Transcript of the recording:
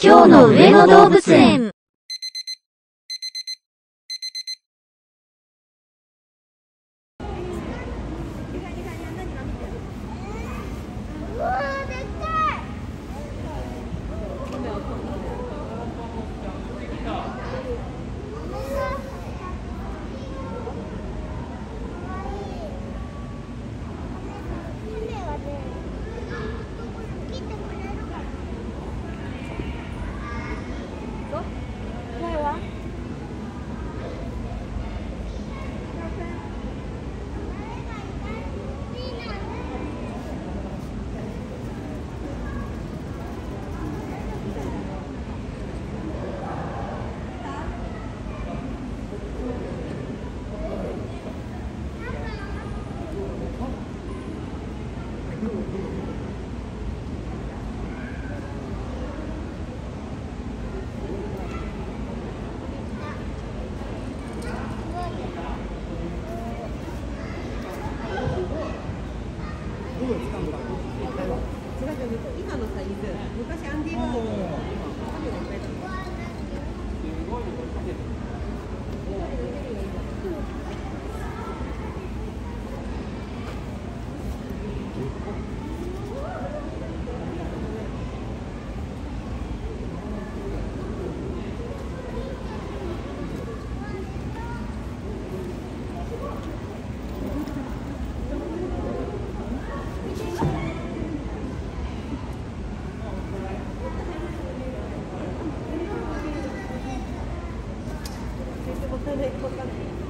今日の上野動物園。今のサイズ。昔アンディーバーグのここね。